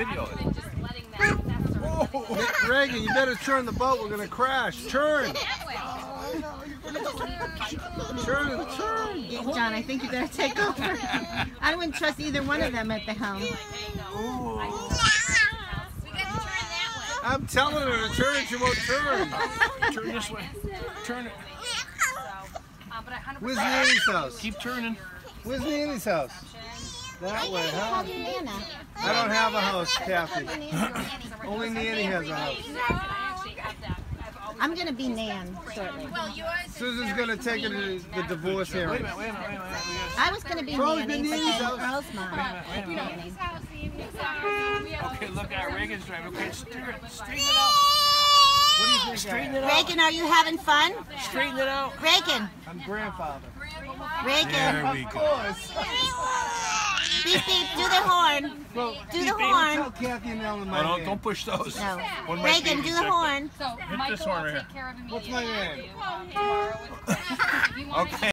Video it. than just letting. Reagan, you better turn the boat. We're gonna crash. Turn. Turn. Turn. John, I think you better take over. I wouldn't trust either one of them at the helm. We turn. I'm telling her to turn. She won't turn. Turn this way. Turn it. So, but I 100% Where's Nanny's house? Keep turning. Where's Nanny's house? That way, huh? Call you Nana. I don't have a house, Kathy. Only Nanny has a house. I actually have that. I've always I'm gonna be Nan shortly. well, yours is Susan's gonna take her to the divorce Wait a hearing. minute, wait a minute, wait a minute. I was gonna be Well, Nanny, then but Nanny's then house. Earl's mom. Wait a minute, wait a minute. Nanny. house, Amy's house. We Okay, look at Reagan's driving. Okay, steer. Straighten it out. What do you think? Straighten it out. Reagan, are you having fun? Straighten it out. Reagan. I'm grandfather. Reagan, There we Of course. Beep beep, do the horn. Well, Do the Tell horn. Kathy and Ellen Oh, my don't, don't push those. No. One might Reagan, do the horn. So Michael this one will right take care of immediately. What's my name? Tomorrow with- if you want Okay.